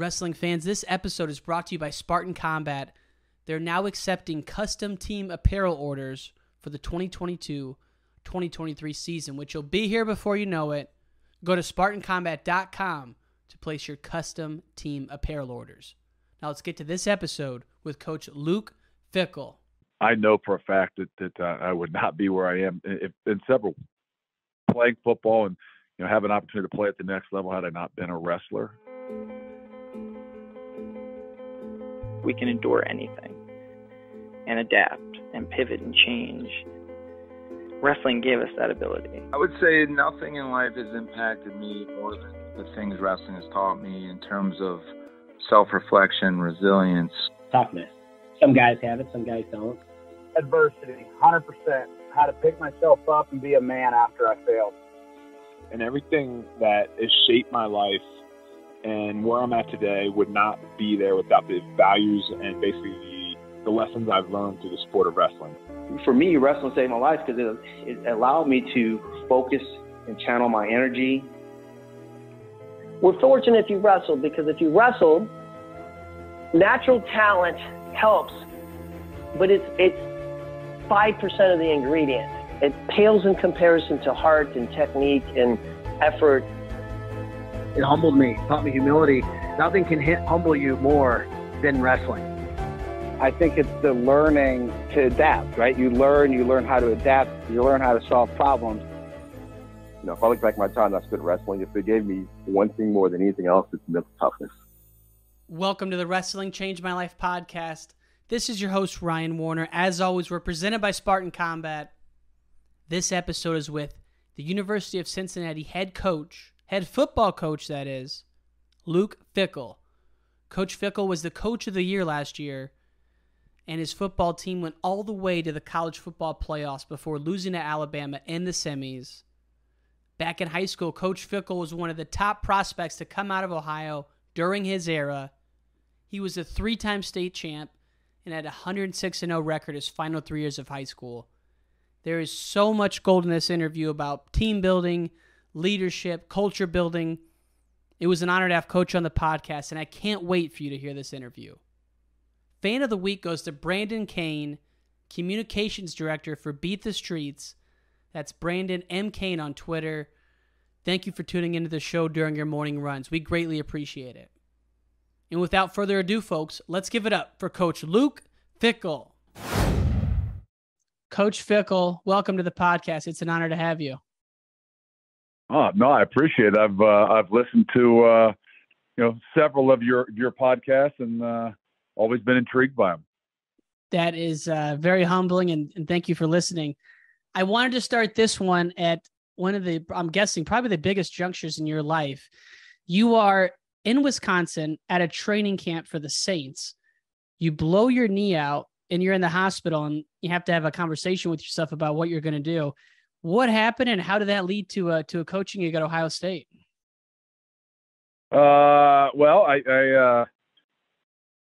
Wrestling fans, this episode is brought to you by Spartan Combat. They're now accepting custom team apparel orders for the 2022 2023 season, which will be here before you know it. Go to SpartanCombat.com to place your custom team apparel orders. Now let's get to this episode with Coach Luke Fickell. I know for a fact that, that uh, I would not be where I am if, in several playing football and you know have an opportunity to play at the next level had I not been a wrestler. We can endure anything and adapt and pivot and change. Wrestling gave us that ability. I would say nothing in life has impacted me more than the things wrestling has taught me in terms of self reflection, resilience, toughness. Some guys have it, some guys don't. Adversity, 100%. How to pick myself up and be a man after I failed. And everything that has shaped my life and where I'm at today would not be there without the values and basically the, the lessons I've learned through the sport of wrestling. For me, wrestling saved my life because it, it allowed me to focus and channel my energy. We're fortunate if you wrestled because if you wrestled, natural talent helps, but it's it's five percent of the ingredient. It pales in comparison to heart and technique and effort. It humbled me, taught me humility. Nothing can hit, humble you more than wrestling. I think it's the learning to adapt, right? You learn, you learn how to adapt, you learn how to solve problems. You know, if I look back at my time I spent wrestling, if it gave me one thing more than anything else, it's mental toughness. Welcome to the Wrestling Change My Life podcast. This is your host, Ryan Warner. As always, we're presented by Spartan Combat. This episode is with the University of Cincinnati head coach, head football coach, that is, Luke Fickell. Coach Fickell was the coach of the year last year, and his football team went all the way to the college football playoffs before losing to Alabama in the semis. Back in high school, Coach Fickell was one of the top prospects to come out of Ohio during his era he was a three time state champ and had a 106 0 record his final three years of high school. There is so much gold in this interview about team building, leadership, culture building. It was an honor to have Coach on the podcast, and I can't wait for you to hear this interview. Fan of the week goes to Brandon Kane, Communications Director for Beat the Streets. That's Brandon M. Kane on Twitter. Thank you for tuning into the show during your morning runs. We greatly appreciate it. And without further ado, folks, let's give it up for Coach Luke Fickell. Coach Fickell, welcome to the podcast. It's an honor to have you. Oh no, I appreciate it. I've uh, I've listened to uh, you know several of your your podcasts and uh, always been intrigued by them. That is uh, very humbling, and, and thank you for listening. I wanted to start this one at one of the I'm guessing probably the biggest junctures in your life. You are in Wisconsin at a training camp for the Saints. You blow your knee out and you're in the hospital and you have to have a conversation with yourself about what you're going to do. What happened and how did that lead to a to a coaching gig at Ohio State? Uh, well, I, I uh,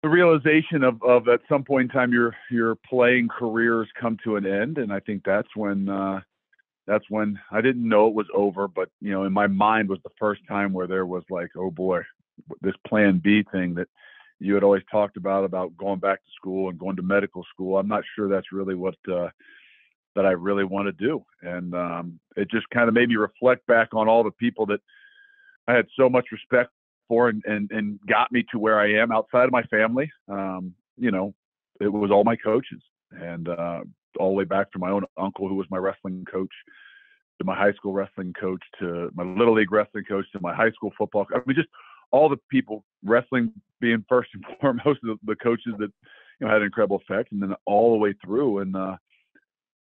the realization of, of at some point in time your your playing careers come to an end, and I think that's when uh, that's when I didn't know it was over, but you know, in my mind was the first time where there was like, oh boy, this plan B thing that you had always talked about about going back to school and going to medical school. I'm not sure that's really what uh, that I really want to do, and um, it just kind of made me reflect back on all the people that I had so much respect for and and, and got me to where I am outside of my family. Um, you know, it was all my coaches and uh, all the way back to my own uncle who was my wrestling coach to my high school wrestling coach to my little league wrestling coach to my high school football. I mean, just all the people wrestling being first and foremost the, the coaches that you know had an incredible effect, and then all the way through. And uh,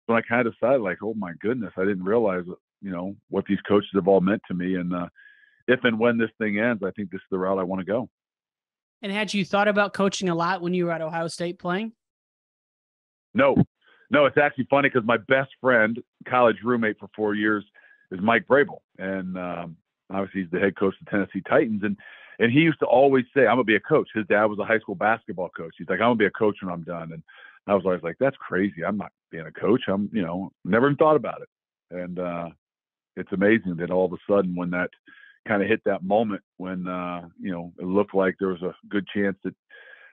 when I kind of decided, like, oh my goodness, I didn't realize you know what these coaches have all meant to me, and uh, if and when this thing ends, I think this is the route I want to go. And had you thought about coaching a lot when you were at Ohio State playing? No, no, it's actually funny because my best friend, college roommate for four years, is Mike Vrabel, and um, obviously he's the head coach of the Tennessee Titans. And and he used to always say, "I'm gonna be a coach." His dad was a high school basketball coach. He's like, "I'm gonna be a coach when I'm done." And I was always like, "That's crazy. I'm not being a coach. I'm, you know, never even thought about it." And uh, it's amazing that all of a sudden, when that kind of hit that moment when uh, you know it looked like there was a good chance that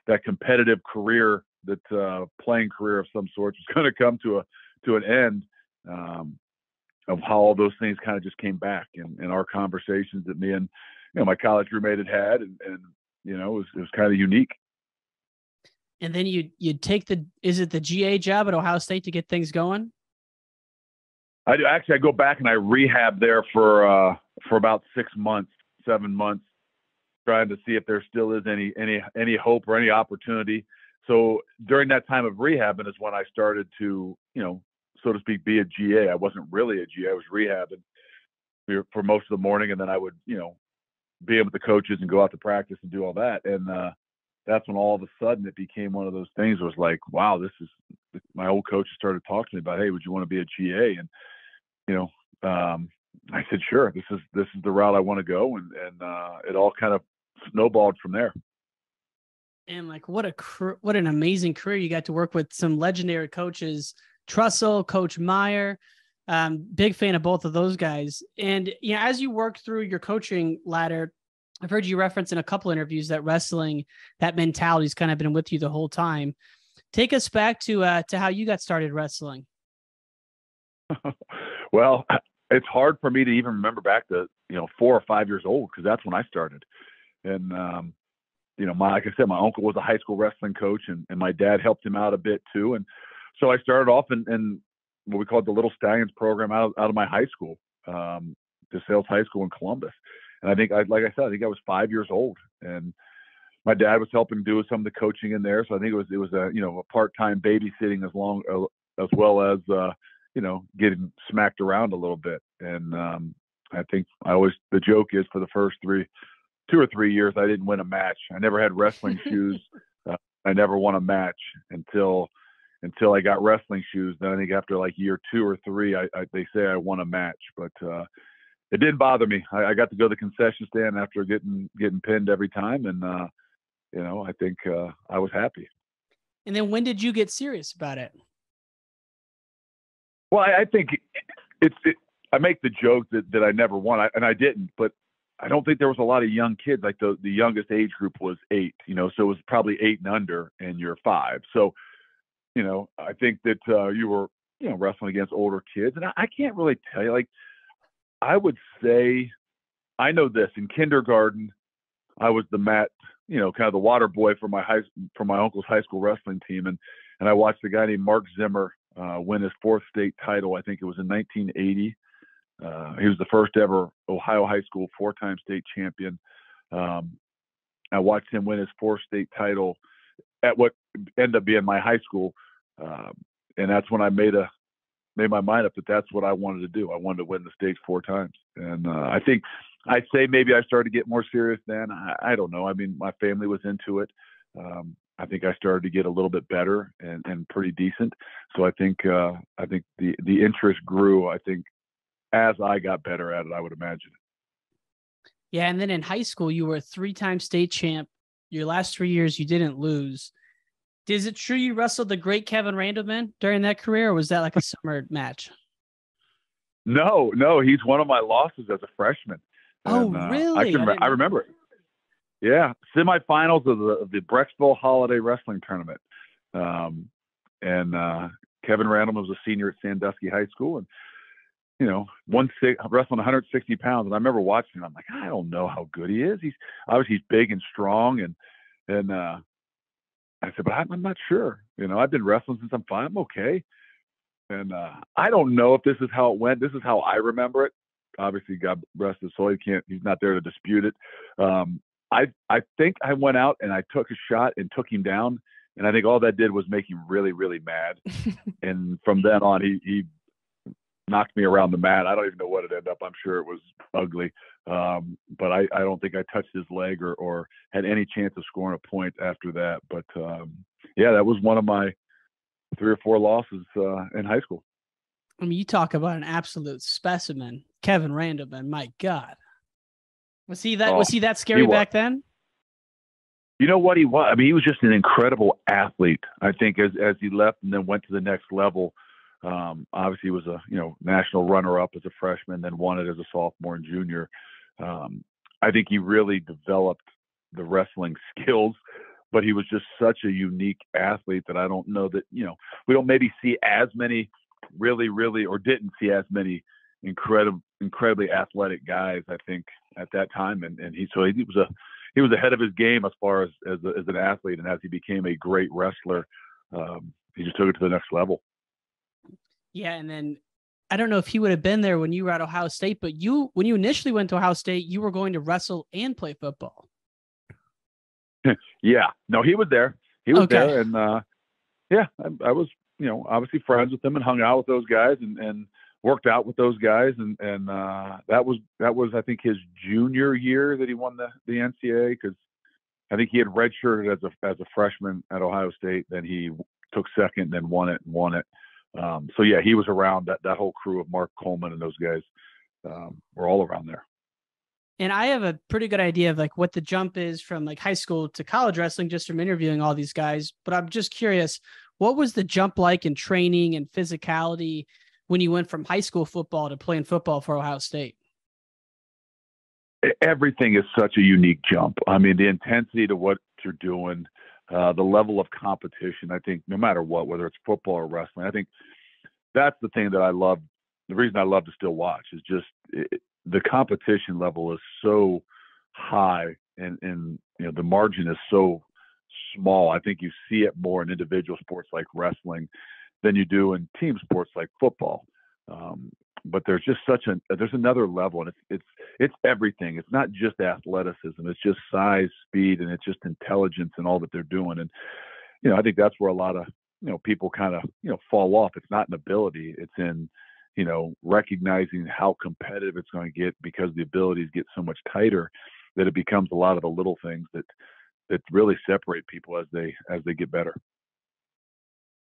that competitive career, that uh, playing career of some sort, was going to come to a to an end. Um, of how all those things kind of just came back and, and our conversations that me and you know my college roommate had had, and, and you know it was it was kind of unique. And then you you take the is it the GA job at Ohio State to get things going? I do actually. I go back and I rehab there for uh, for about six months, seven months, trying to see if there still is any any any hope or any opportunity. So during that time of rehabbing is when I started to, you know, so to speak, be a GA. I wasn't really a GA. I was rehabbing for most of the morning, and then I would, you know, be with the coaches and go out to practice and do all that. And uh, that's when all of a sudden it became one of those things. Was like, wow, this is my old coach started talking to me about, hey, would you want to be a GA? And you know, um, I said, sure, this is this is the route I want to go, and and uh, it all kind of snowballed from there. And like, what a what an amazing career you got to work with some legendary coaches, Tressel, Coach Meyer. Um, big fan of both of those guys. And you know, as you work through your coaching ladder, I've heard you reference in a couple interviews that wrestling, that mentality's kind of been with you the whole time. Take us back to uh, to how you got started wrestling. well, it's hard for me to even remember back to you know four or five years old because that's when I started, and um, you know, my like I said, my uncle was a high school wrestling coach, and, and my dad helped him out a bit too, and so I started off in, in what we called the Little Stallions program out of, out of my high school, um, DeSales High School in Columbus, I think I like I said, I think I was five years old, and my dad was helping do some of the coaching in there, so I think it was it was a you know a part time babysitting as long uh, as well as uh, you know, getting smacked around a little bit. And um, I think I always the joke is for the first three, two or three years, I didn't win a match. I never had wrestling shoes. Uh, I never won a match until until I got wrestling shoes. Then I think after like year two or three, I, I they say I won a match, but uh, it didn't bother me. I, I got to go to the concession stand after getting getting pinned every time, and uh, you know, I think uh, I was happy. And then when did you get serious about it? Well, I, I think it's. It, I make the joke that, that I never won, I, and I didn't. But I don't think there was a lot of young kids. Like the the youngest age group was eight. You know, so it was probably eight and under, and you're five. So, you know, I think that uh, you were you know wrestling against older kids, and I, I can't really tell you. Like, I would say, I know this in kindergarten, I was the mat, you know, kind of the water boy for my high for my uncle's high school wrestling team, and and I watched a guy named Mark Zimmer uh, win his fourth state title. I think it was in 1980. Uh, he was the first ever Ohio high school four-time state champion. Um, I watched him win his fourth state title at what ended up being my high school, um, and that's when I made a made my mind up that that's what I wanted to do. I wanted to win the state four times, and uh, I think I'd say maybe I started to get more serious then. I, I don't know. I mean, my family was into it. Um, I think I started to get a little bit better and, and pretty decent. So I think uh, I think the the interest grew. I think as I got better at it, I would imagine. Yeah, and then in high school, you were a three-time state champ. Your last three years, you didn't lose. Is it true you wrestled the great Kevin Randleman during that career, or was that like a summer match? No, no, he's one of my losses as a freshman. Oh, and, uh, really? I, can, I, I remember it. Yeah, semifinals of the of the Brecksville Holiday Wrestling Tournament, um, and uh, Kevin Randleman was a senior at Sandusky High School, and you know, one six wrestling 160 pounds. And I remember watching him. I'm like, I don't know how good he is. He's obviously he's big and strong, and and uh, I said, but I'm, I'm not sure. You know, I've been wrestling since I'm five. I'm okay. And uh, I don't know if this is how it went. This is how I remember it. Obviously, God rest his soul. He can't. He's not there to dispute it. Um, I I think I went out and I took a shot and took him down, and I think all that did was make him really really mad. and from then on, he he knocked me around the mat. I don't even know what it ended up. I'm sure it was ugly, um, but I I don't think I touched his leg or or had any chance of scoring a point after that. But um, yeah, that was one of my three or four losses uh, in high school. I mean, you talk about an absolute specimen, Kevin Randleman. My God. Was he that? Oh, was he that scary he back then? You know what he was? I mean, he was just an incredible athlete. I think as as he left and then went to the next level. Um, obviously, he was a you know national runner up as a freshman, then won it as a sophomore and junior. Um, I think he really developed the wrestling skills, but he was just such a unique athlete that I don't know that you know we don't maybe see as many really really or didn't see as many incredible incredibly athletic guys I think at that time and and he so he was a he was ahead of his game as far as as, a, as an athlete and as he became a great wrestler um, he just took it to the next level. Yeah, and then I don't know if he would have been there when you were at Ohio State, but you when you initially went to Ohio State, you were going to wrestle and play football. yeah, no, he was there. He was okay. there, and uh, yeah, I, I, was you know obviously friends with him and hung out with those guys and and worked out with those guys, and and uh, that was that was I think his junior year that he won the the NCAA because I think he had redshirted as a as a freshman at Ohio State. Then he took second, then won it and won it. Um, so yeah, he was around that that whole crew of Mark Coleman and those guys um, were all around there. And I have a pretty good idea of like what the jump is from like high school to college wrestling just from interviewing all these guys. But I'm just curious, what was the jump like in training and physicality when you went from high school football to playing football for Ohio State? Everything is such a unique jump. I mean, the intensity to what you're doing, uh, the level of competition. I think no matter what, whether it's football or wrestling, I think that's the thing that I love. The reason I love to still watch is just it, the competition level is so high, and and you know the margin is so small. I think you see it more in individual sports like wrestling than you do in team sports like football. Um, but there's just such a there's another level and it's it's it's everything. It's not just athleticism it's just size speed and it's just intelligence and all that they're doing and you know i think that's where a lot of you know people kind of you know fall off. It's not an ability it's in you know recognizing how competitive it's going to get because the abilities get so much tighter that it becomes a lot of the little things that that really separate people as they as they get better.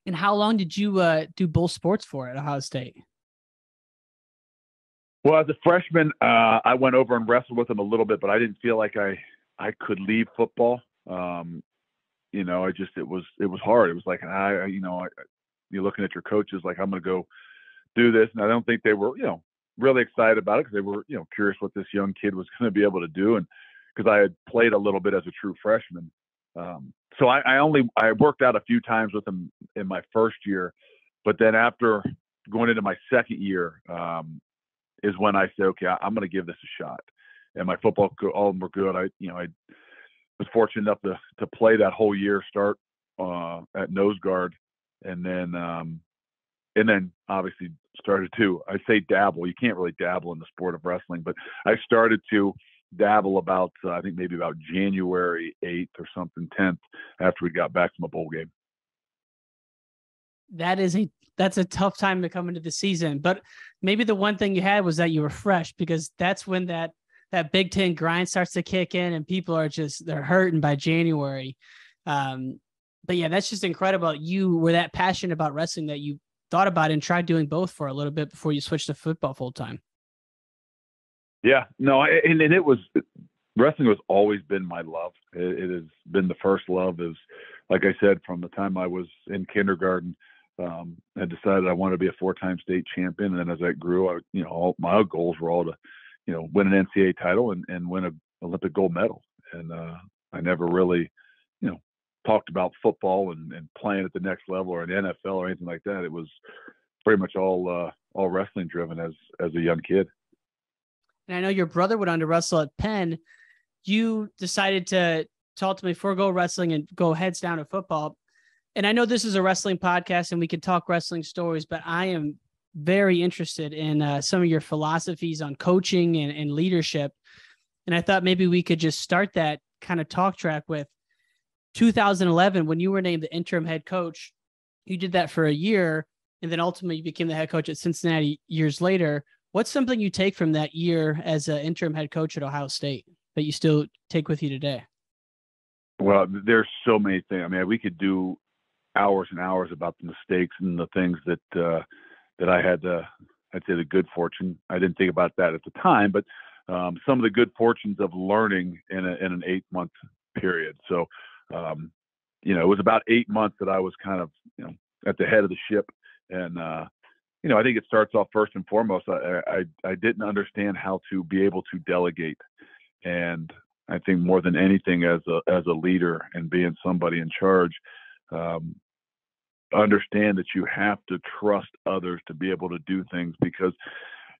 And how long did you uh, do both sports for at ohio state well, as a freshman, uh, I went over and wrestled with him a little bit, but I didn't feel like I I could leave football. Um, you know, I just it was it was hard. It was like I you know I, you're looking at your coaches like I'm going to go do this, and I don't think they were you know really excited about it because they were you know curious what this young kid was going to be able to do, and because I had played a little bit as a true freshman. Um, so I, I only I worked out a few times with him in my first year, but then after going into my second year, um, is when I say, okay, I, am going to give this a shot. And my football, all of them were good. I, you know, I was fortunate enough to to play that whole year, start uh, at nose guard, and then um, and then obviously started to I say dabble. You can't really dabble in the sport of wrestling, but I started to dabble about uh, I think maybe about January 8th or something 10th after we got back from a bowl game. That is a that's a tough time to come into the season. But maybe the one thing you had was that you were fresh because that's when that that Big Ten grind starts to kick in and people are just they're hurting by January. Um, but yeah, that's just incredible. You were that passionate about wrestling that you thought about and tried doing both for a little bit before you switched to football full time. Yeah, no, and, and it was wrestling has always been my love. It, it, has been the first love. Is like I said from the time I was in kindergarten um, I decided I wanted to be a four-time state champion, and then as I grew, I, you know, all my goals were all to, you know, win an NCAA title and, and win an Olympic gold medal. And uh, I never really, you know, talked about football and, and playing at the next level or an NFL or anything like that. It was pretty much all uh, all wrestling driven as as a young kid. And I know your brother went on to wrestle at Penn. You decided to to ultimately forego wrestling and go heads down to football and I know this is a wrestling podcast and we can talk wrestling stories, but I am very interested in uh, some of your philosophies on coaching and, and leadership. And I thought maybe we could just start that kind of talk track with 2011 when you were named the interim head coach. You did that for a year and then ultimately you became the head coach at Cincinnati years later. What's something you take from that year as an interim head coach at Ohio State that you still take with you today? Well, there's so many things. I mean, we could do hours and hours about the mistakes and the things that uh, that I had. Uh, I'd say the good fortune. I didn't think about that at the time, but um, some of the good fortunes of learning in, a, in an eight month period. So, um, you know, it was about eight months that I was kind of, you know, at the head of the ship. And, uh, you know, I think it starts off first and foremost. I, I, I didn't understand how to be able to delegate And I think more than anything, as a as a leader and being somebody in charge, um, understand that you have to trust others to be able to do things because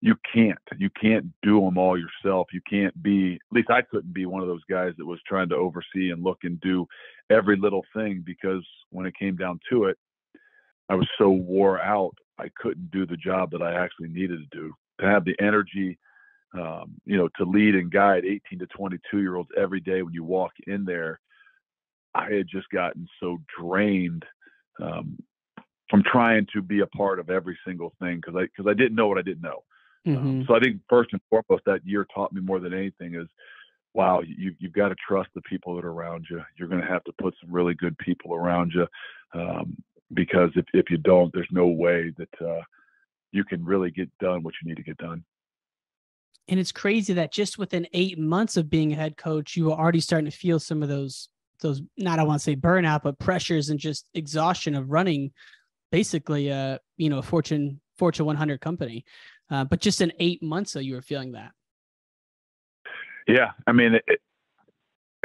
you can't. You can't do them all yourself. You can't be at least i couldn't be one of those guys that was trying to oversee and look and do every little thing because when it came down to it i was so wore out i couldn't do the job that i actually needed to do. To have the energy um, you know to lead and guide 18 to 22 year olds every day when you walk in there i had just gotten so drained um, from trying to be a part of every single thing because I because I didn't know what I didn't know. Mm-hmm. Um, so I think first and foremost that year taught me more than anything is, wow, you you've got to trust the people that are around you. You're going to have to put some really good people around you, um, because if if you don't, there's no way that uh, you can really get done what you need to get done. And it's crazy that just within eight months of being a head coach, you were already starting to feel some of those those not I want to say burnout, but pressures and just exhaustion of running basically a you know a Fortune Fortune 100 company. Uh, but just in eight months, though, you were feeling that. Yeah, I mean, it,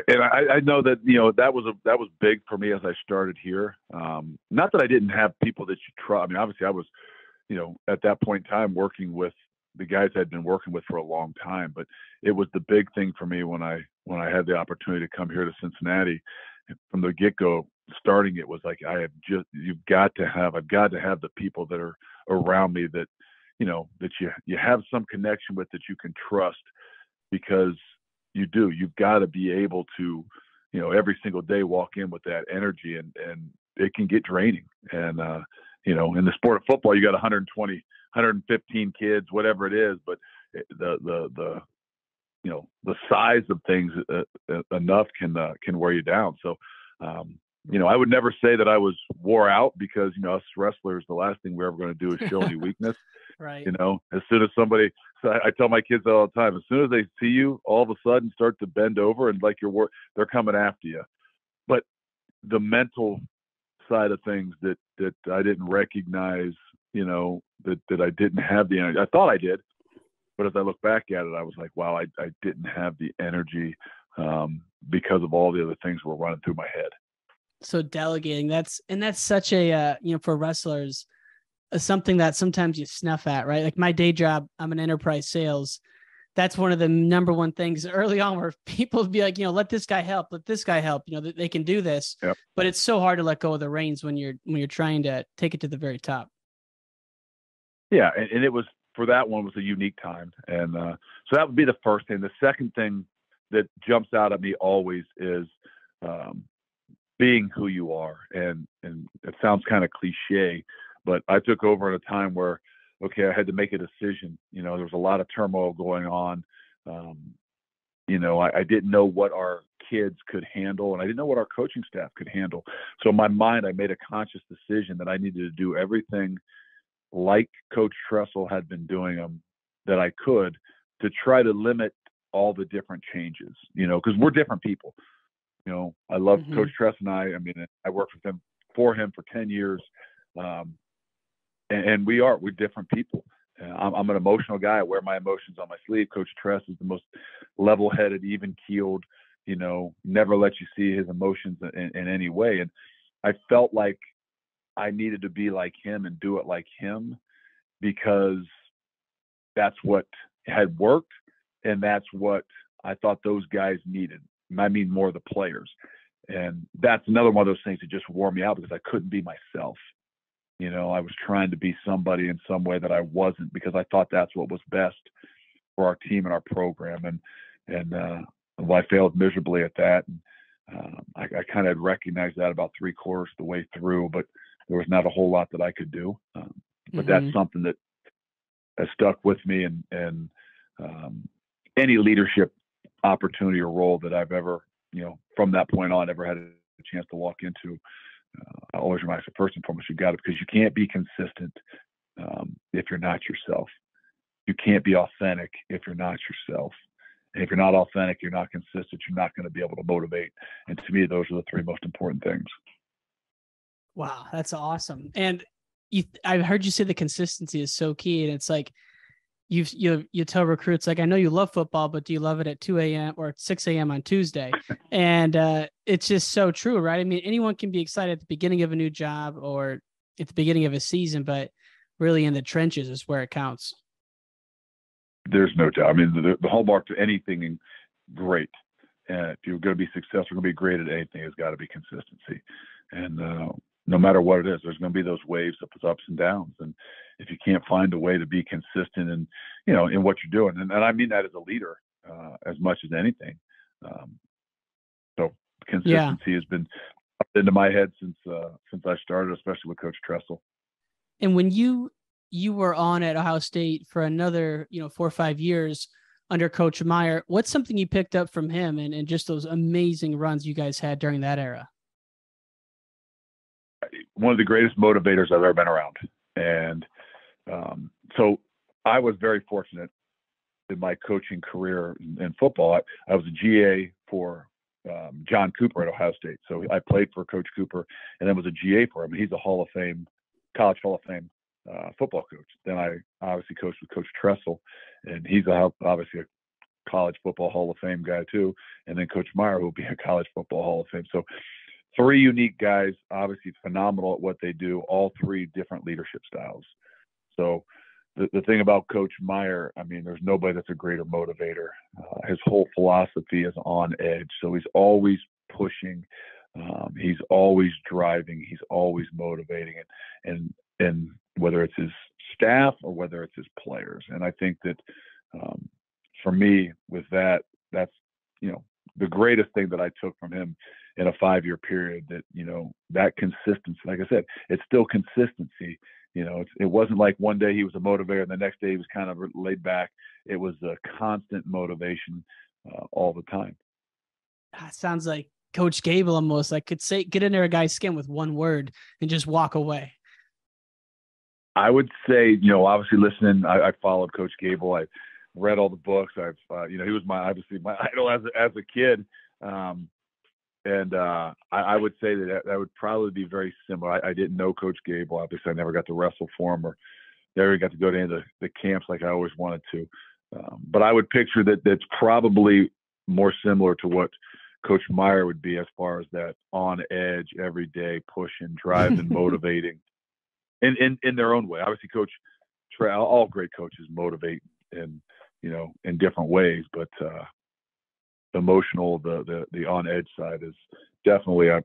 and I, I, know that you know that was a that was big for me as I started here. Um, not that I didn't have people that you trust. I mean, obviously, I was, you know, at that point in time working with the guys I'd been working with for a long time. But it was the big thing for me when I when I had the opportunity to come here to Cincinnati. From the get go, starting it was like I have just you've got to have I've got to have the people that are around me that you know that you you have some connection with that you can trust because you do you've got to be able to you know every single day walk in with that energy and and it can get draining and uh you know in the sport of football you got 120 115 kids whatever it is but the the the you know the size of things uh, uh, enough can uh, can wear you down so um you know, I would never say that I was wore out because, you know, us wrestlers, the last thing we're ever going to do is show any weakness. Right. You know, as soon as somebody, so I, I, tell my kids all the time, as soon as they see you, all of a sudden start to bend over and like you're, work, they're coming after you. But the mental side of things that, that I didn't recognize, you know, that, that I didn't have the energy. I thought I did, but as I look back at it, I was like, wow, I, I didn't have the energy um, because of all the other things were running through my head so delegating that's and that's such a uh, you know for wrestlers uh, something that sometimes you snuff at right like my day job i'm an enterprise sales that's one of the number one things early on where people be like you know let this guy help let this guy help you know that they can do this yep. but it's so hard to let go of the reins when you're when you're trying to take it to the very top yeah and, and it was for that one was a unique time and uh, so that would be the first thing the second thing that jumps out at me always is um, being who you are. And and it sounds kind of cliche, but I took over at a time where okay, I had to make a decision. You know, there was a lot of turmoil going on. Um, you know, I, I didn't know what our kids could handle, and I didn't know what our coaching staff could handle. So in my mind, I made a conscious decision that I needed to do everything like Coach Tressel had been doing them that I could to try to limit all the different changes. You know, because we're different people. You know, I love mm-hmm. Coach Tress and I. I mean, I worked with him for him for 10 years. Um, and, and, we are, we're different people. Uh, I'm, I'm, an emotional guy. I wear my emotions on my sleeve. Coach Tress is the most level headed, even keeled, you know, never let you see his emotions in, in any way. And I felt like I needed to be like him and do it like him because that's what had worked and that's what I thought those guys needed. I mean more the players. And that's another one of those things that just wore me out because I couldn't be myself. You know, I was trying to be somebody in some way that I wasn't because I thought that's what was best for our team and our program. And and uh, well, I failed miserably at that. And, uh, I, I kind of recognized that about three quarters the way through, but there was not a whole lot that I could do. Um, but mm-hmm. that's something that has stuck with me, and and um, any leadership opportunity or role that I've ever, you know, from that point on, ever had a chance to walk into. Uh, I always remind myself first and foremost, you got it because you can't be consistent um, if you're not yourself. You can't be authentic if you're not yourself. And if you're not authentic, you're not consistent. You're not going to be able to motivate. And to me, those are the three most important things. Wow, that's awesome. And you, I heard you say the consistency is so key, and it's like you you you tell recruits like I know you love football, but do you love it at 2 a.m. or 6 a.m. on Tuesday? and uh, it's just so true, right? I mean, anyone can be excited at the beginning of a new job or at the beginning of a season, but really in the trenches is where it counts. There's no doubt. I mean, the, the hallmark to anything great, and if you're going to be successful, going to be great at anything, has got to be consistency. And uh, no matter what it is, there's going to be those waves of ups and downs. And if you can't find a way to be consistent in, you know, in what you're doing, and, and I mean that as a leader uh, as much as anything. Um, so consistency yeah. has been into my head since uh, since I started, especially with Coach Tressel. And when you you were on at Ohio State for another, you know, four or five years under Coach Meyer, what's something you picked up from him and, and just those amazing runs you guys had during that era? One of the greatest motivators I've ever been around. And um, so I was very fortunate in my coaching career in, football. I, I, was a GA for um, John Cooper at Ohio State. So I played for Coach Cooper and then was a GA for him. He's a Hall of Fame, college Hall of Fame uh, football coach. Then I obviously coached with Coach Tressel, and he's a, obviously a college football Hall of Fame guy too. And then Coach Meyer, who will be a college football Hall of Fame. So three unique guys, obviously phenomenal at what they do, all three different leadership styles. So the, the thing about Coach Meyer, I mean, there's nobody that's a greater motivator. Uh, his whole philosophy is on edge. So he's always pushing. Um, he's always driving. He's always motivating it. And, and whether it's his staff or whether it's his players. And I think that um, for me, with that, that's, you know, the greatest thing that I took from him in a five year period that, you know, that consistency, like I said, it's still consistency you know, it wasn't like one day he was a motivator and the next day he was kind of laid back. It was a constant motivation uh, all the time. That sounds like Coach Gable almost like could say get in there a guy's skin with one word and just walk away. I would say, you know, obviously listening, I, I followed Coach Gable. I read all the books. I've, uh, you know, he was my obviously my idol as a, as a kid. Um, and uh, I, I, would say that that would probably be very similar. I, I, didn't know Coach Gable. Obviously, I never got to wrestle for him or never got to go to any of the, the camps like I always wanted to. Um, but I would picture that that's probably more similar to what Coach Meyer would be as far as that on edge every day, pushing, driving, motivating, in, in in their own way. Obviously, Coach all great coaches motivate in you know in different ways, but uh, emotional, the the the on edge side is definitely I,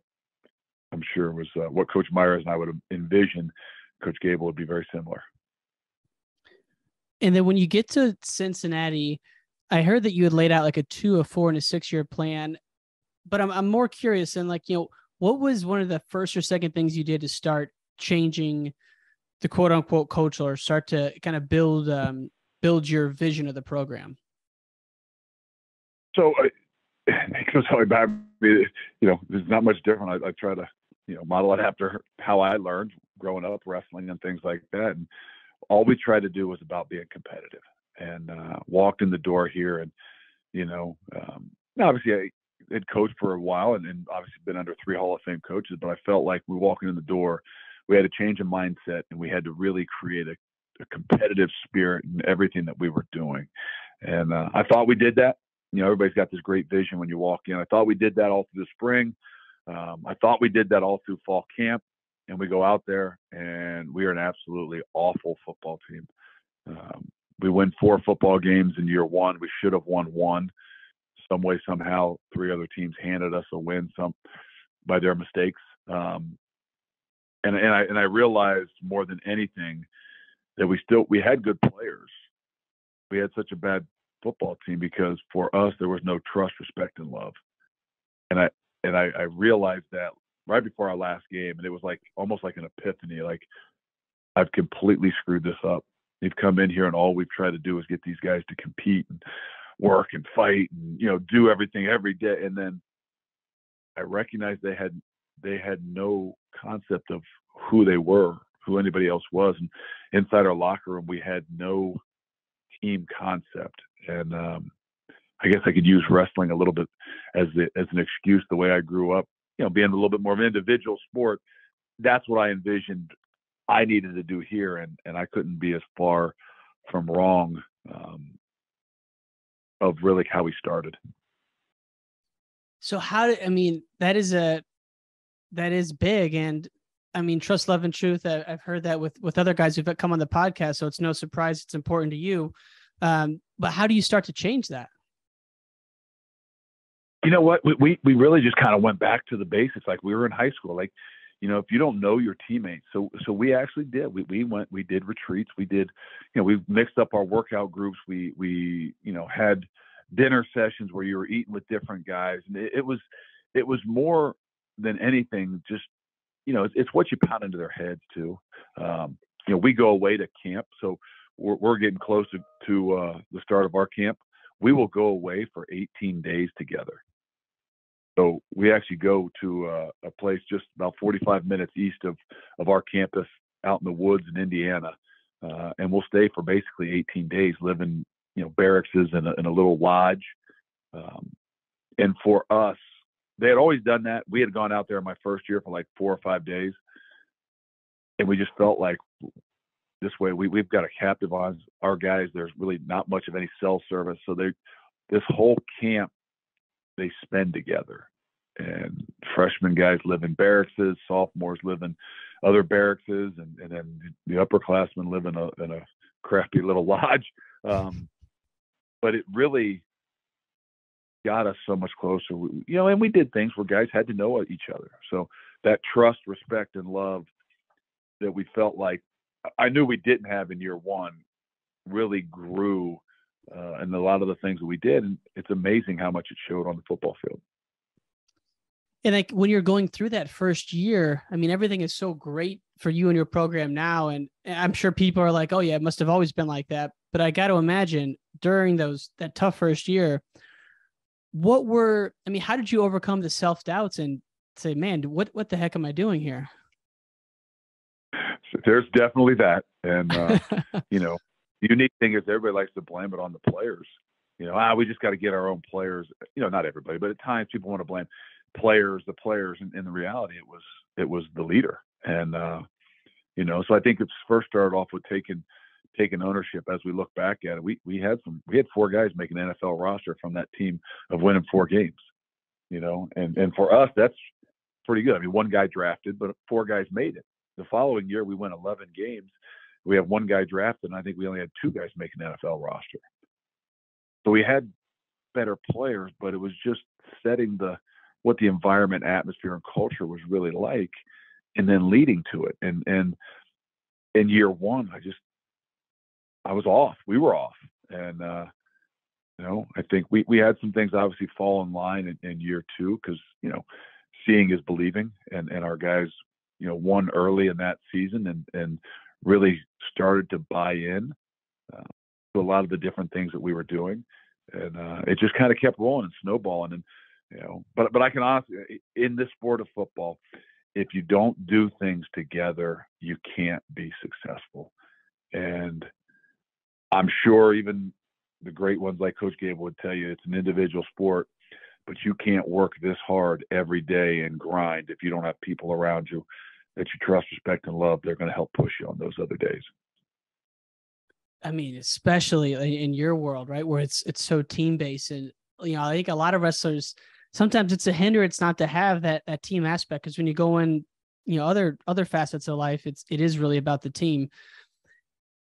I'm sure was uh, what Coach Meyer's and I would envision. Coach Gable would be very similar. And then when you get to Cincinnati, I heard that you had laid out like a two, a four, and a six year plan. But I'm I'm more curious and like you know what was one of the first or second things you did to start changing the quote unquote culture or start to kind of build um, build your vision of the program? So uh, it goes way back. You know, there's not much different. I, I try to, you know, model it after how I learned growing up wrestling and things like that. And all we tried to do was about being competitive and uh, walked in the door here. And, you know, um, obviously I had coached for a while and, and obviously been under three Hall of Fame coaches, but I felt like we walking in the door, we had to change a mindset and we had to really create a, a competitive spirit in everything that we were doing. And uh, I thought we did that you know, everybody's got this great vision when you walk in. I thought we did that all through the spring. Um, I thought we did that all through fall camp, and we go out there and we are an absolutely awful football team. Um, we win four football games in year one. We should have won one. Some way, somehow, three other teams handed us a win some by their mistakes. Um, and and I and I realized more than anything that we still we had good players. We had such a bad football team because for us there was no trust, respect, and love. And I and I, I realized that right before our last game, and it was like almost like an epiphany. Like I've completely screwed this up. They've come in here, and all we've tried to do is get these guys to compete and work and fight and you know do everything every day. And then I recognized they had they had no concept of who they were, who anybody else was, and inside our locker room we had no team concept and um, I guess I could use wrestling a little bit as the, as an excuse. The way I grew up, you know, being a little bit more of an individual sport, that's what I envisioned I needed to do here, and and I couldn't be as far from wrong um, of really how we started. So how did I mean that is a that is big and I mean trust love and truth I, have heard that with with other guys who've come on the podcast so it's no surprise it's important to you um, but how do you start to change that? You know what? We we, we really just kind of went back to the basics like we were in high school like you know if you don't know your teammates so so we actually did we, we went we did retreats we did you know we mixed up our workout groups we we you know had dinner sessions where you were eating with different guys and it, it was it was more than anything just you know it's, it's what you pound into their heads too. Um, you know we go away to camp so we're, we're getting close to, to uh, the start of our camp we will go away for 18 days together so we actually go to uh, a place just about 45 minutes east of, of our campus out in the woods in Indiana. Uh, and we'll stay for basically 18 days living, you know, barracks in a, in a little lodge. Um, and for us, they had always done that. We had gone out there in my first year for like four or five days. And we just felt like this way we, we've got a captive on our guys. There's really not much of any cell service. So they, this whole camp they spend together. And freshman guys live in barracks, sophomores live in other barracks, and, and then the upperclassmen live in a in a crappy little lodge. Um, but it really got us so much closer. You know, and we did things where guys had to know each other. So that trust, respect, and love that we felt like I knew we didn't have in year one really grew uh, and a lot of the things that we did. And it's amazing how much it showed on the football field. And like when you're going through that first year, I mean, everything is so great for you and your program now. And I'm sure people are like, oh, yeah, it must have always been like that. But I got to imagine during those, that tough first year, what were, I mean, how did you overcome the self doubts and say, man, what, what the heck am I doing here? There's definitely that. And, uh, you know, the unique thing is everybody likes to blame it on the players. You know, ah, we just got to get our own players. You know, not everybody, but at times people want to blame players, the players. And in the reality, it was it was the leader. And uh, you know, so I think it's first started off with taking taking ownership. As we look back at it, we we had some we had four guys make an NFL roster from that team of winning four games. You know, and and for us, that's pretty good. I mean, one guy drafted, but four guys made it. The following year, we went 11 games we have one guy drafted, and I think we only had two guys make an NFL roster. So we had better players, but it was just setting the what the environment, atmosphere, and culture was really like, and then leading to it. And and in year one, I just I was off. We were off, and uh, you know I think we we had some things obviously fall in line in, in year two because you know seeing is believing, and and our guys you know won early in that season and and really started to buy in uh, to a lot of the different things that we were doing, and uh, it just kind of kept rolling and snowballing. And you know, but but I can honestly, in this sport of football, if you don't do things together, you can't be successful. And I'm sure even the great ones like Coach Gable would tell you, it's an individual sport, but you can't work this hard every day and grind if you don't have people around you that you trust, respect, and love, they're going to help push you on those other days. I mean, especially in your world, right, where it's it's so team based, and you know, I think a lot of wrestlers sometimes it's a hindrance not to have that that team aspect because when you go in, you know, other other facets of life, it's it is really about the team.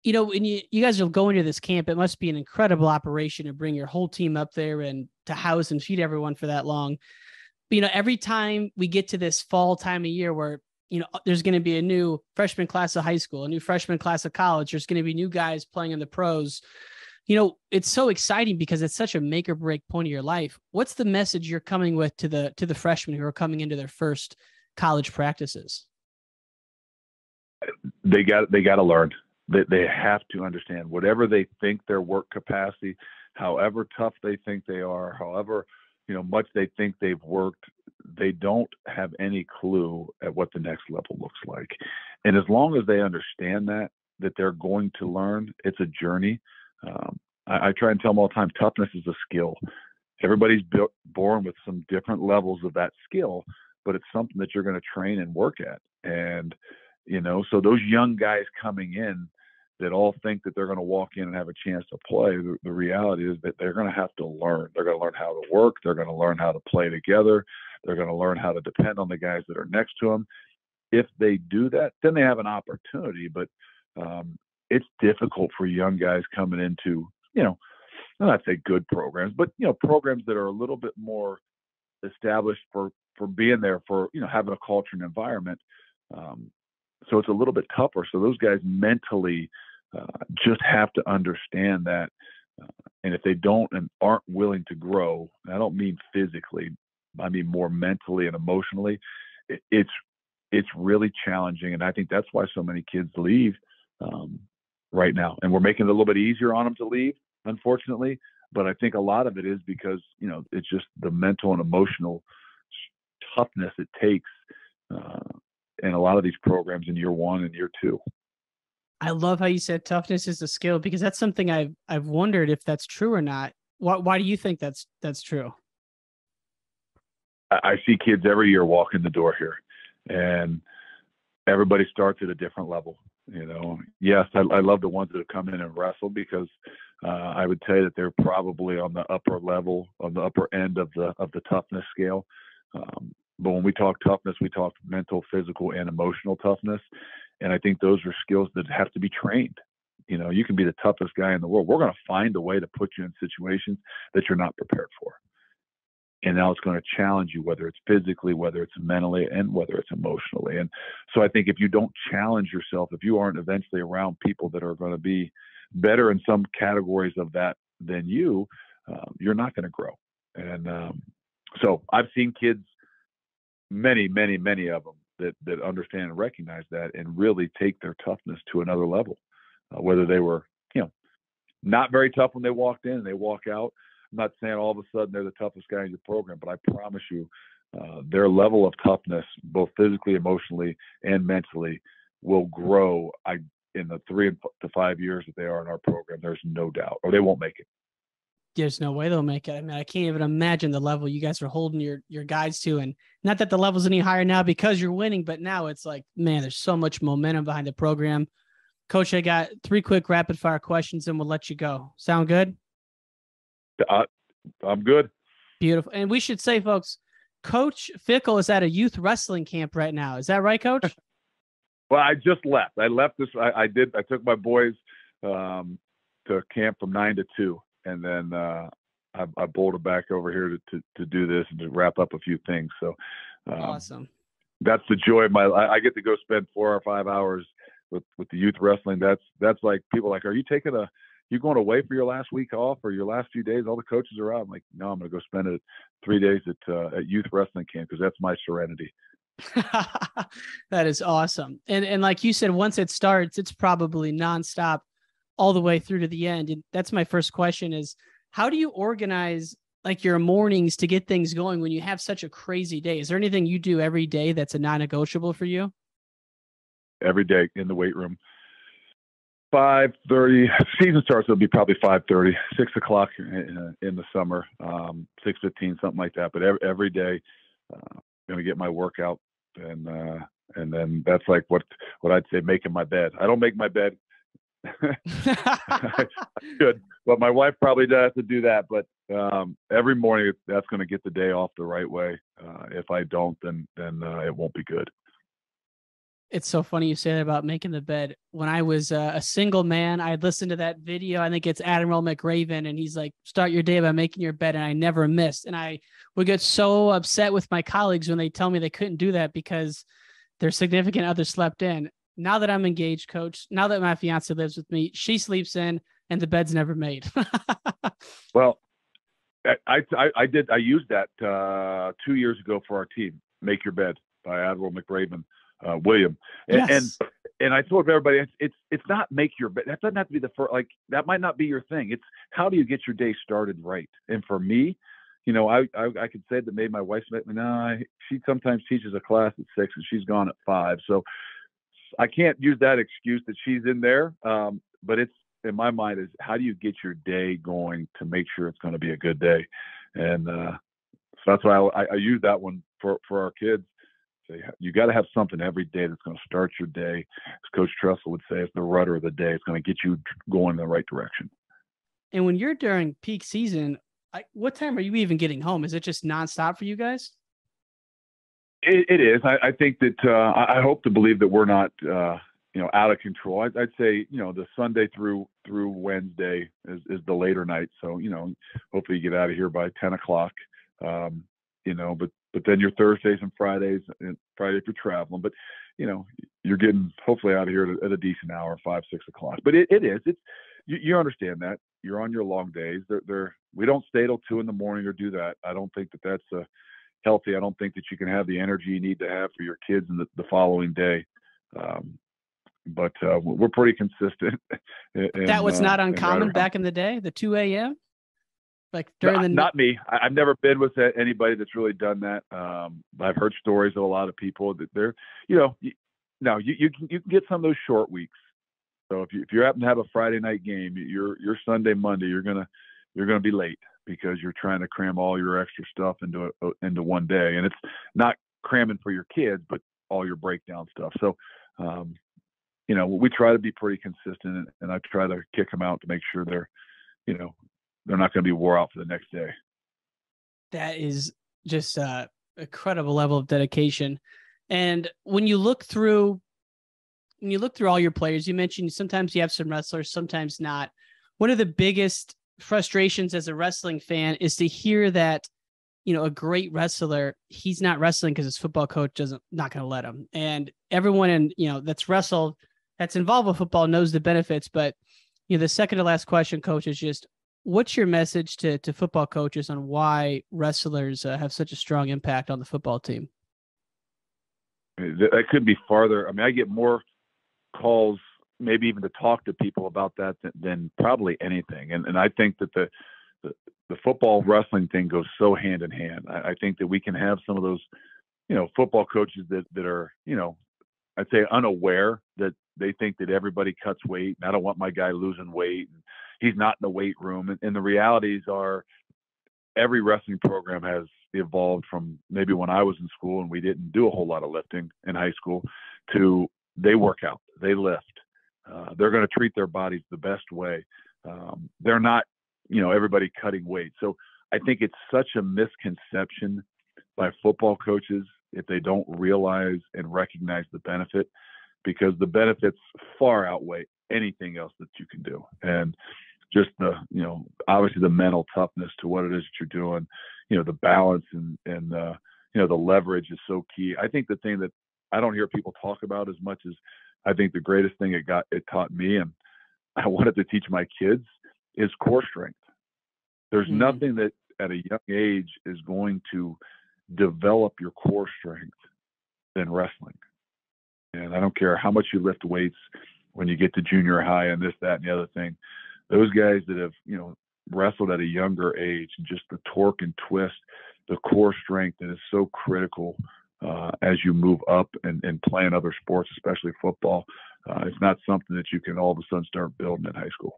You know, when you you guys are going to this camp, it must be an incredible operation to bring your whole team up there and to house and feed everyone for that long. But, you know, every time we get to this fall time of year where you know, there's going to be a new freshman class of high school, a new freshman class of college. There's going to be new guys playing in the pros. You know, it's so exciting because it's such a make or break point of your life. What's the message you're coming with to the to the freshmen who are coming into their first college practices? They got they got to learn. They they have to understand whatever they think their work capacity, however tough they think they are, however you know much they think they've worked they don't have any clue at what the next level looks like. And as long as they understand that that they're going to learn it's a journey. Um, I, I, try and tell them all the time toughness is a skill. Everybody's built, born with some different levels of that skill but it's something that you're going to train and work at. And you know so those young guys coming in that all think that they're going to walk in and have a chance to play. The, the reality is that they're going to have to learn. They're going to learn how to work. They're going to learn how to play together. They're going to learn how to depend on the guys that are next to them. If they do that, then they have an opportunity. But um, it's difficult for young guys coming into, you know, I'll not say good programs, but you know, programs that are a little bit more established for for being there for you know having a culture and environment. Um, so it's a little bit tougher. So those guys mentally uh, just have to understand that. Uh, and if they don't and aren't willing to grow, I don't mean physically, I mean more mentally and emotionally. It, it's it's really challenging, and I think that's why so many kids leave um, right now. And we're making it a little bit easier on them to leave, unfortunately. But I think a lot of it is because you know it's just the mental and emotional toughness it takes uh, in a lot of these programs in year one and year two. I love how you said toughness is a skill because that's something I've I've wondered if that's true or not. Why why do you think that's that's true? I, I see kids every year walk in the door here, and everybody starts at a different level. You know, yes, I, I love the ones that have come in and wrestled because uh, I would say that they're probably on the upper level, on the upper end of the of the toughness scale. Um, but when we talk toughness, we talk mental, physical, and emotional toughness. And I think those are skills that have to be trained. You know, you can be the toughest guy in the world. We're going to find a way to put you in situations that you're not prepared for. And now it's going to challenge you, whether it's physically, whether it's mentally, and whether it's emotionally. And so I think if you don't challenge yourself, if you aren't eventually around people that are going to be better in some categories of that than you, uh, you're not going to grow. And um, so I've seen kids, many, many, many of them that that understand and recognize that and really take their toughness to another level. Uh, whether they were, you know, not very tough when they walked in and they walk out. I'm not saying all of a sudden they're the toughest guy in your program, but I promise you, uh, their level of toughness, both physically, emotionally, and mentally, will grow. I in the three to five years that they are in our program. There's no doubt, or they won't make it there's no way they'll make it. I mean, I can't even imagine the level you guys are holding your your guys to, and not that the level's any higher now because you're winning, but now it's like, man, there's so much momentum behind the program. Coach, I got three quick rapid fire questions, and we'll let you go. Sound good? Uh, I'm good. Beautiful. And we should say, folks, Coach Fickell is at a youth wrestling camp right now. Is that right, Coach? well, I just left. I left this. I, I did. I took my boys um, to camp from nine to two and then uh, I, I bolted back over here to, to, to do this and to wrap up a few things. So um, awesome. That's the joy of my. I, I get to go spend four or five hours with with the youth wrestling. That's that's like people like, are you taking a you going away for your last week off or your last few days? All the coaches are out. I'm like, no, I'm going to go spend it three days at uh, at youth wrestling camp because that's my serenity. that is awesome. And and like you said, once it starts, it's probably nonstop all the way through to the end. And that's my first question is how do you organize like your mornings to get things going when you have such a crazy day? Is there anything you do every day that's a non-negotiable for you? Every day in the weight room. 5.30 season starts it'll be probably 5.30 6 o'clock in, the summer um, 6.15 something like that but every, every day uh, i'm going to get my workout and uh, and then that's like what what i'd say making my bed i don't make my bed Good. Well, my wife probably does have to do that, but um, every morning that's going to get the day off the right way. Uh, if I don't, then then uh, it won't be good. It's so funny you say that about making the bed. When I was uh, a single man, I listened to that video. I think it's Admiral McRaven, and he's like, "Start your day by making your bed," and I never missed. And I would get so upset with my colleagues when they tell me they couldn't do that because their significant other slept in now that I'm engaged, coach, now that my fiance lives with me, she sleeps in and the bed's never made. well, I, I, I did I used that uh, two years ago for our team. Make your bed by Admiral McRaven uh, William, and, yes. and and I told everybody it's, it's it's not make your bed. That doesn't have to be the first. Like that might not be your thing. It's how do you get your day started right. And for me, you know, I I, I could say that maybe my wife's met me. No, I, she sometimes teaches a class at six and she's gone at five. So I can't use that excuse that she's in there. Um, but it's in my mind is how do you get your day going to make sure it's going to be a good day, and uh, so that's why I, I, use that one for for our kids. Say you got to have something every day that's going to start your day. As Coach Tressel would say, it's the rudder of the day. It's going to get you going in the right direction. And when you're during peak season, I, what time are you even getting home? Is it just nonstop for you guys? It, it is. I, I, think that uh, I hope to believe that we're not, uh, you know, out of control. I'd, I'd, say, you know, the Sunday through through Wednesday is, is the later night. So, you know, hopefully you get out of here by 10 o'clock. Um, you know, but but then your Thursdays and Fridays, and Friday if you're traveling. But you know, you're getting hopefully out of here at a, at a decent hour, five six o'clock. But it, it is. It's you, you understand that you're on your long days. They're, they're we don't stay till two in the morning or do that. I don't think that that's uh, healthy. I don't think that you can have the energy you need to have for your kids in the, the following day. Um, but uh, we're pretty consistent. And, that was not uh, uncommon back in the day. The two a.m. Like during not, the not me. I, have never been with anybody that's really done that. Um, I've heard stories of a lot of people that they're, you know, you, now you you can, you can get some of those short weeks. So if you if you happen to have a Friday night game, you're you're Sunday Monday you're gonna you're gonna be late because you're trying to cram all your extra stuff into a, into one day, and it's not cramming for your kids, but all your breakdown stuff. So, um, you know, we try to be pretty consistent, and, I try to kick them out to make sure they're, you know, they're not going to be wore out for the next day. That is just a incredible level of dedication. And when you look through when you look through all your players, you mentioned sometimes you have some wrestlers, sometimes not. One of the biggest frustrations as a wrestling fan is to hear that, you know, a great wrestler, he's not wrestling because his football coach doesn't not going to let him. And everyone in, you know, that's wrestled, that's involved with football knows the benefits. But, you know, the second to last question, coach, is just what's your message to, to football coaches on why wrestlers uh, have such a strong impact on the football team? That could be farther. I mean, I get more calls maybe even to talk to people about that than, than probably anything. And and I think that the, the, the football wrestling thing goes so hand in hand. I, I think that we can have some of those, you know, football coaches that that are you know, I'd say unaware that they think that everybody cuts weight. And I don't want my guy losing weight. And he's not in the weight room. And, and the realities are, every wrestling program has evolved from maybe when I was in school and we didn't do a whole lot of lifting in high school to they work out, they lift, uh, they're going to treat their bodies the best way. Um, they're not, you know, everybody cutting weight. So I think it's such a misconception by football coaches if they don't realize and recognize the benefit, because the benefits far outweigh anything else that you can do. And just the, you know, obviously the mental toughness to what it is that you're doing, you know, the balance and and uh, you know the leverage is so key. I think the thing that I don't hear people talk about as much as I think the greatest thing it got it taught me and I wanted to teach my kids is core strength. There's mm-hmm. nothing that at a young age is going to develop your core strength than wrestling. And I don't care how much you lift weights when you get to junior high and this, that, and the other thing. Those guys that have, you know, wrestled at a younger age just the torque and twist, the core strength that is so critical uh, as you move up and, and play in other sports, especially football. Uh, it's not something that you can all of a sudden start building in high school.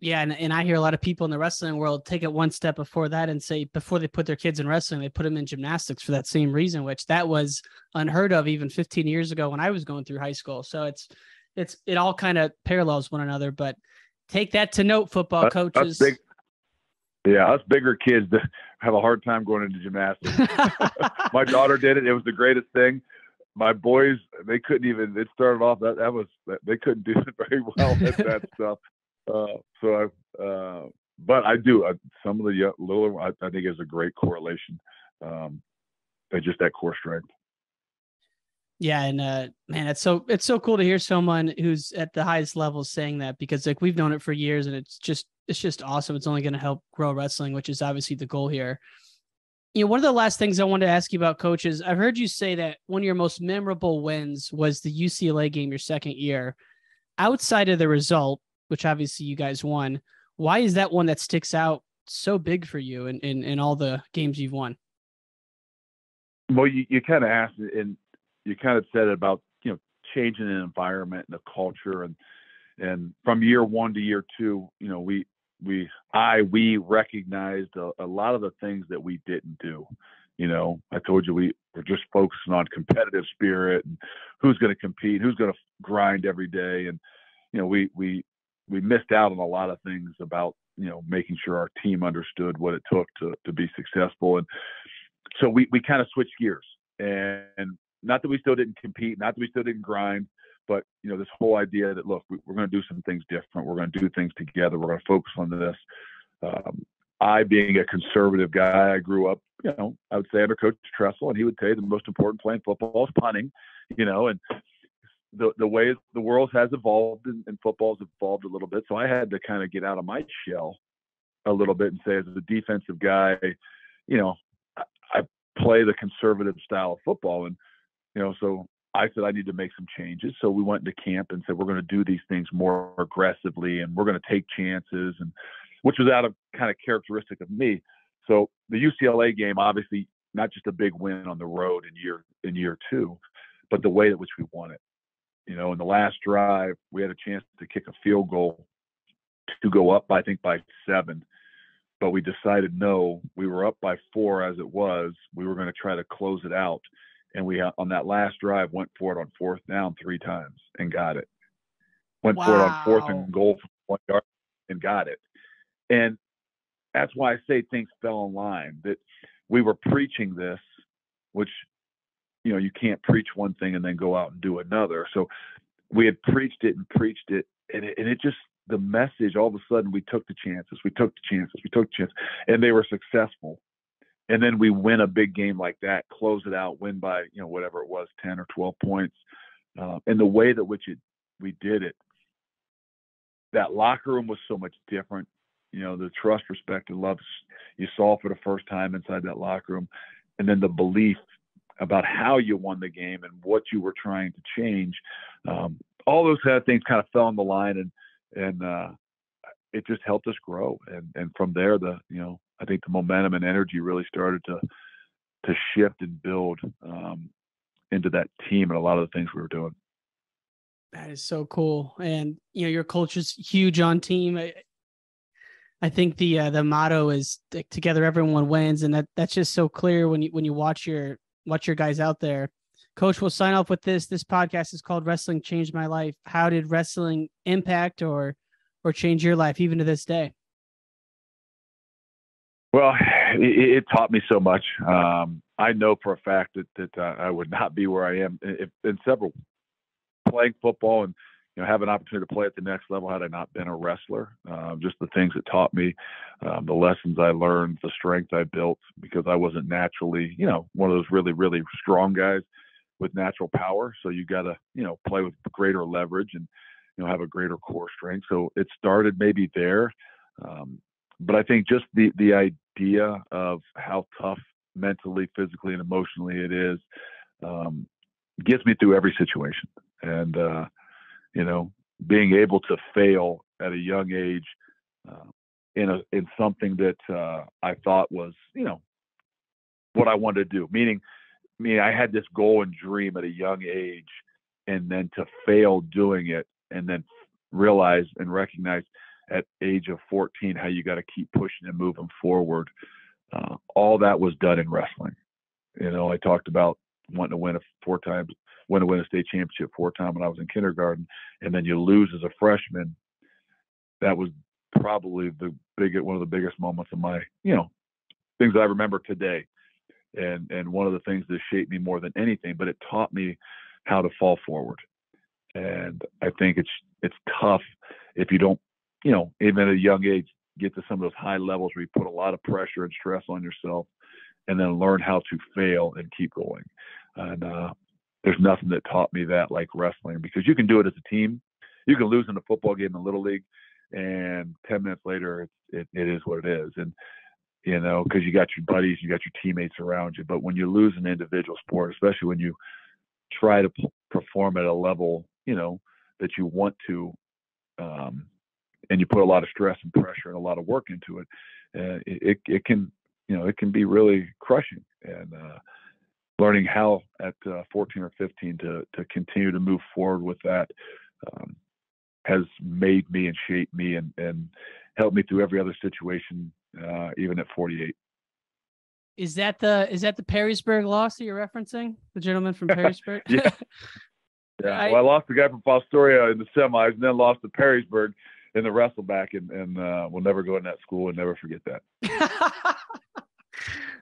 Yeah, and, and I hear a lot of people in the wrestling world take it one step before that and say before they put their kids in wrestling, they put them in gymnastics for that same reason, which that was unheard of even 15 years ago when I was going through high school. So it's it's it all kind of parallels one another. But take that to note, football coaches. Big, yeah, us bigger kids have a hard time going into gymnastics. My daughter did it; it was the greatest thing. My boys, they couldn't even. It started off that that was they couldn't do it very well at that stuff. Uh, so I, uh, but I do. Uh, some of the little, I, I think, is a great correlation. Um, just that core strength. Yeah, and uh, man, it's so it's so cool to hear someone who's at the highest level saying that because like we've known it for years, and it's just it's just awesome. It's only going to help grow wrestling, which is obviously the goal here. You know, one of the last things I wanted to ask you about coaches, I've heard you say that one of your most memorable wins was the UCLA game your second year. Outside of the result, which obviously you guys won, why is that one that sticks out so big for you in, in, in all the games you've won? Well, you, you kind of asked and you kind of said about, you know, changing an environment and the culture and, and from year one to year two, you know, we we I we recognized a, a, lot of the things that we didn't do. You know, I told you we were just focusing on competitive spirit and who's going to compete, who's going to grind every day, and you know, we we we missed out on a lot of things about you know making sure our team understood what it took to to be successful, and so we we kind of switched gears, and not that we still didn't compete, not that we still didn't grind, but you know this whole idea that look, we, are going to do some things different, we're going to do things together, we're going to focus on this. Um, I, being a conservative guy, I grew up, you know, I would say under Coach Tressel, and he would say the most important play in football is punting, you know, and the the way the world has evolved and, and football has evolved a little bit. So I had to kind of get out of my shell a little bit and say, as a defensive guy, you know, I, I play the conservative style of football, and you know, so I said I need to make some changes. So we went into camp and said we're going to do these things more aggressively, and we're going to take chances, and which was out of kind of characteristic of me. So the UCLA game, obviously, not just a big win on the road in year in year two, but the way in which we won it. You know, in the last drive, we had a chance to kick a field goal to go up, I think, by seven. But we decided no, we were up by four as it was. We were going to try to close it out. And we, uh, on that last drive, went for it on fourth down three times and got it. Went wow. for it on fourth and goal from one yard and got it. And that's why I say things fell in line that we were preaching this, which you know you can't preach one thing and then go out and do another so we had preached it and preached it and it, and it just the message all of a sudden we took the chances we took the chances we took the chances and they were successful and then we win a big game like that close it out win by you know whatever it was 10 or 12 points uh, and the way that which it we did it that locker room was so much different you know the trust respect and love you saw for the first time inside that locker room and then the belief about how you won the game and what you were trying to change. Um, all those kind of things kind of fell in the line, and and uh, it just helped us grow. And and from there, the you know I think the momentum and energy really started to to shift and build um, into that team and a lot of the things we were doing. That is so cool, and you know your culture's huge on team. I, I think the uh, the motto is together everyone wins, and that that's just so clear when you when you watch your watch your guys out there. Coach, we'll sign off with this. This podcast is called Wrestling Changed My Life. How did wrestling impact or or change your life even to this day? Well, it, it taught me so much. Um, I know for a fact that that uh, I would not be where I am if, in several playing football and you know, have an opportunity to play at the next level had I not been a wrestler. Uh, just the things it taught me, um, the lessons I learned, the strength I built because I wasn't naturally, you know, one of those really, really strong guys with natural power. So you got to, you know, play with greater leverage and, you know, have a greater core strength. So it started maybe there. Um, but I think just the, the idea of how tough mentally, physically, and emotionally it is um, gets me through every situation. And, uh, you know, being able to fail at a young age uh, in a in something that uh, I thought was, you know, what I wanted to do. Meaning, I mean, I had this goal and dream at a young age, and then to fail doing it, and then realize and recognize at age of 14 how you got to keep pushing and moving forward. Uh, all that was done in wrestling. You know, I talked about wanting to win a four times win to win a state championship four times when I was in kindergarten, and then you lose as a freshman. That was probably the big one of the biggest moments of my, you know, things I remember today. And and one of the things that shaped me more than anything, but it taught me how to fall forward. And I think it's it's tough if you don't, you know, even at a young age, get to some of those high levels where you put a lot of pressure and stress on yourself, and then learn how to fail and keep going. And uh, there's nothing that taught me that like wrestling because you can do it as a team. You can lose in a football game in the little league, and ten minutes later, it's, it it is what it is, and you know because you got your buddies, you got your teammates around you. But when you lose an individual sport, especially when you try to p- perform at a level you know that you want to, um, and you put a lot of stress and pressure and a lot of work into it, uh, it, it, can you know it can be really crushing and. Uh, learning how at uh, 14 or 15 to to continue to move forward with that um, has made me and shaped me and and helped me through every other situation, uh, even at 48. Is that the is that the Perrysburg loss that you're referencing? The gentleman from Perrysburg? yeah. Yeah. I, well, I lost the guy from Fostoria in the semis and then lost to Perrysburg in the wrestleback and, and uh, we'll never go in that school and never forget that.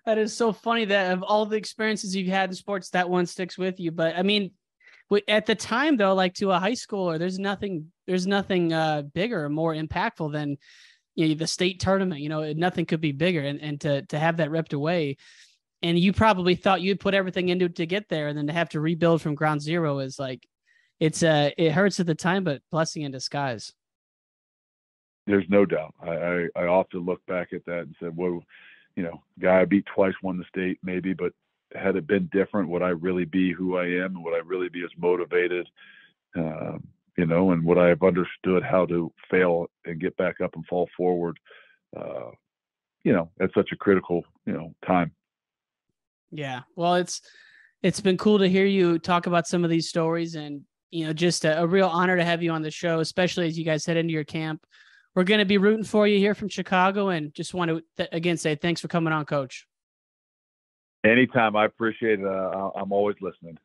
that is so funny that of all the experiences you've had in sports, that one sticks with you. But I mean, at the time though, like to a high schooler, there's nothing, there's nothing uh, bigger, or more impactful than you know, the state tournament. You know, nothing could be bigger, and and to to have that ripped away, and you probably thought you'd put everything into it to get there, and then to have to rebuild from ground zero is like, it's uh, it hurts at the time, but blessing in disguise. There's no doubt. I, I, I often look back at that and said, well, you know, guy I beat twice won the state maybe, but had it been different, would I really be who I am? And would I really be as motivated? Uh, you know, and would I have understood how to fail and get back up and fall forward? Uh, you know, at such a critical, you know, time. Yeah. Well, it's it's been cool to hear you talk about some of these stories and you know, just a, a real honor to have you on the show, especially as you guys head into your camp we're going to be rooting for you here from Chicago and just want to th- again say thanks for coming on, coach. Anytime. I appreciate it. Uh, I'm always listening.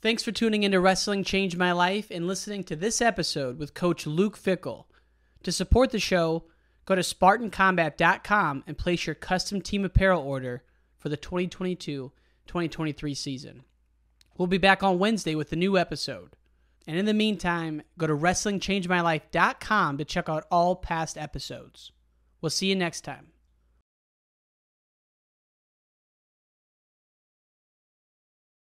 Thanks for tuning into Wrestling Changed My Life and listening to this episode with Coach Luke Fickell. To support the show, go to SpartanCombat.com and place your custom team apparel order for the 2022 2023 season. We'll be back on Wednesday with a new episode. And in the meantime, go to WrestlingChangeMyLife.com to check out all past episodes. We'll see you next time.